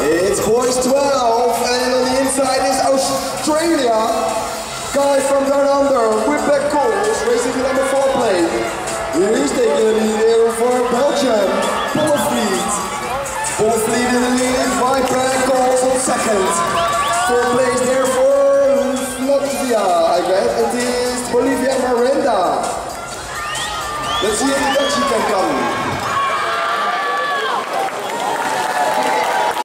It's boys 12, and on the inside is Australia. Guy from down under, Whipback Coles, racing to number 4 plate. He's taking the lead here for Belgium, four Bullfleet in the lead is Viper Coles on second. Third place there for Latvia, I guess. It is Bolivia Miranda. Let's see if the Dutchie can come.